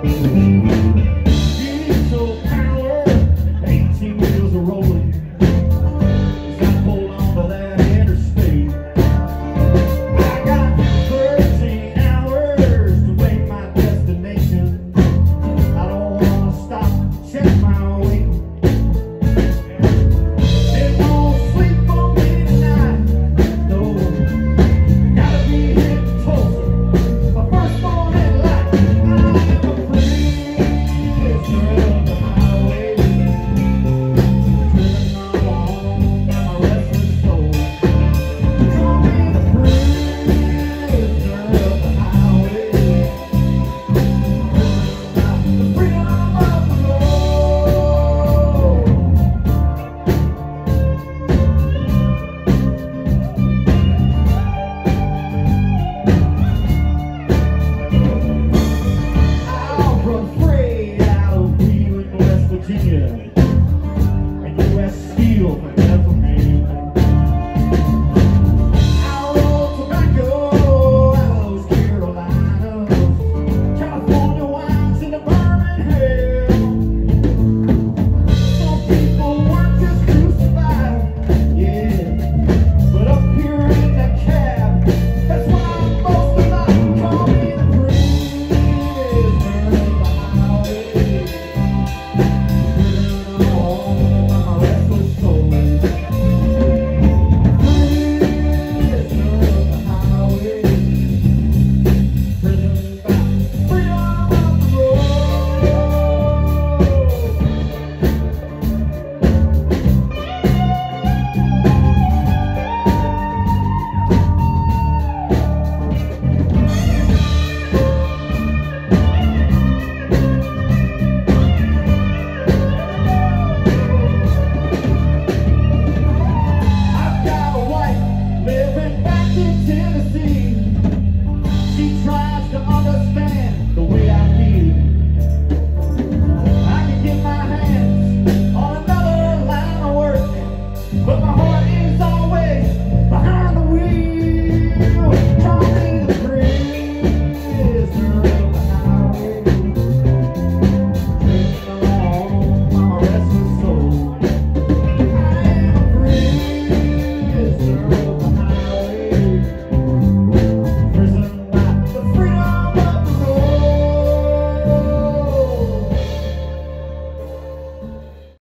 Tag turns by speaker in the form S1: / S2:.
S1: Thank And U.S. Steel from